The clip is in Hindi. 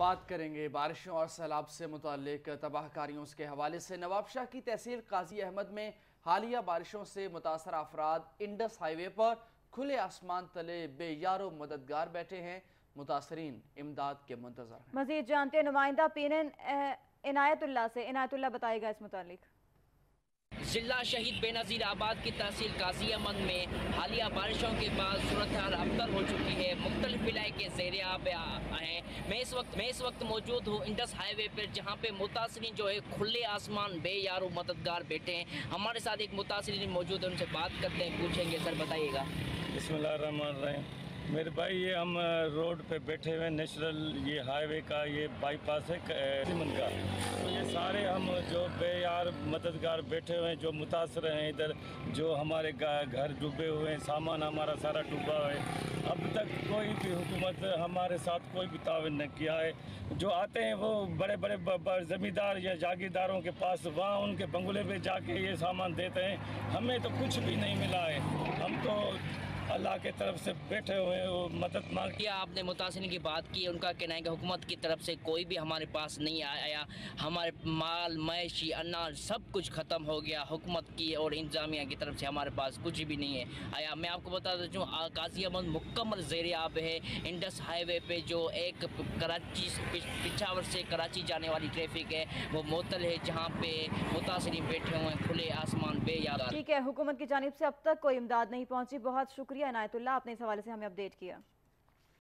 बात करेंगे बारिशों और सैलाब से मुतल तबाहकारियों के हवाले से। नवाबशाह की तहसील काजी अहमद में हालिया बारिशों से मुतासर अफराद इंडस हाईवे पर खुले आसमान तले बेयारो मददगार बैठे हैं। मुतासरीन इमदाद के मंतजर मजीद जानते नुमाइंदा पीन इनायतुल्ला से। इनायतुल्ला बताएगा इस मुतालिक जिला शहीद बेनज़ीर आबाद की तहसील अमन में हालिया बारिशों के बाद सूरत हाल अबतर हो चुकी है। मुख्तलिफ़ इलाके जेर आब हैं। मैं इस वक्त मैं इस वक्त मौजूद हूँ इंडस हाईवे पर, जहाँ पे मुतासरी जो है खुले आसमान, बेयारो मददगार बैठे हैं। हमारे साथ एक मुतासरी मौजूद है, उनसे बात करते हैं, पूछेंगे, सर, बताइएगा। मेरे भाई, ये हम रोड पे बैठे हुए नेशनल, ये हाईवे का, ये बाईपास है का। तो ये सारे हम जो बेयार मददगार बैठे हुए हैं, जो मुतासर हैं इधर, जो हमारे घर डूबे हुए हैं, सामान हमारा सारा डूबा है। अब तक कोई भी हुकूमत हमारे साथ कोई भी तावन न किया है। जो आते हैं वो बड़े बड़े ज़मींदार या जागीरदारों के पास, वहाँ उनके बंगले पे जाके ये सामान देते हैं। हमें तो कुछ भी नहीं मिला है। हम तो अल्लाह के तरफ़ से बैठे हुए हैं, वो मदद मांग किया आपने मुतासरी की बात की, उनका कहना है कि हुकूमत की तरफ़ से कोई भी हमारे पास नहीं आया। हमारे माल मैशी अनाज सब कुछ ख़त्म हो गया। हुकूमत की और इंतज़ामिया की तरफ़ से हमारे पास कुछ भी नहीं है। आया, मैं आपको बता दूँ काजी अहमद मुकम्मल जेर आब है। इंडस हाईवे पे जो एक कराची पिछावर से कराची जाने वाली ट्रैफ़िक है, वो मोतल है, जहाँ पे मुतासरी बैठे हुए हैं, खुले आसमान ठीक है, हुकूमत की जानब से अब तक कोई इमदाद नहीं पहुँची। बहुत शुक्रिया शुक्रिया इनायतुल्ला आपने इस हवाले से हमें अपडेट किया।